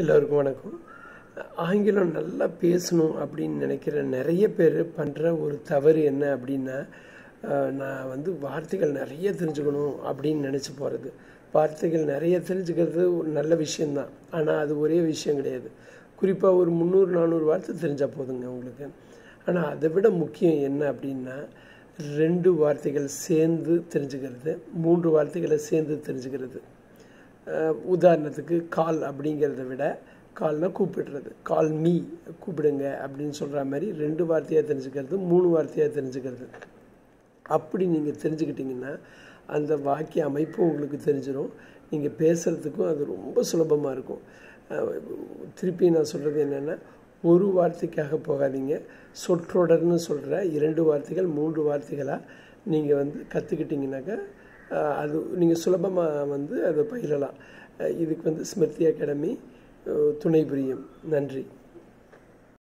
எல்லோருக்கும் வணக்கம். ஆங்கிலம் நல்லா பேசணும் அப்படின்னு நினைக்கிற நிறைய பேர் பண்ணுற ஒரு தவறு என்ன அப்படின்னா நான் வந்து வார்த்தைகள் நிறைய தெரிஞ்சுக்கணும் அப்படின்னு நினச்சி போகிறது வார்த்தைகள் நிறைய தெரிஞ்சுக்கிறது ஒரு நல்ல விஷயந்தான் ஆனால் அது ஒரே விஷயம் கிடையாது. குறிப்பாக ஒரு முந்நூறு நானூறு வார்த்தை தெரிஞ்சால் போதுங்க உங்களுக்கு. ஆனால் அதை விட முக்கியம் என்ன அப்படின்னா ரெண்டு வார்த்தைகள் சேர்ந்து தெரிஞ்சுக்கிறது மூன்று வார்த்தைகளை சேர்ந்து தெரிஞ்சுக்கிறது. உதாரணத்துக்கு கால் அப்படிங்கிறத விட கால்னால் கூப்பிடுறது. கால் மீ கூப்பிடுங்க அப்படின்னு சொல்கிற மாதிரி ரெண்டு வார்த்தையாக தெரிஞ்சுக்கிறது மூணு வார்த்தையாக தெரிஞ்சுக்கிறது. அப்படி நீங்கள் தெரிஞ்சுக்கிட்டிங்கன்னா அந்த வாக்கிய அமைப்பு உங்களுக்கு தெரிஞ்சிடும் நீங்கள் பேசுகிறதுக்கும் அது ரொம்ப சுலபமாக இருக்கும். திருப்பி நான் சொல்கிறது என்னென்னா ஒரு வார்த்தைக்காக போகாதீங்க. சொற்றொடர்னு சொல்கிற இரண்டு வார்த்தைகள் மூன்று வார்த்தைகளாக நீங்கள் வந்து கற்றுக்கிட்டிங்கனாக்கா அது நீங்கள் சுலபமாக வந்து அதை பயிலலாம் இதுக்கு வந்து ஸ்மிருதி அகாடமி துணை புரியும். நன்றி.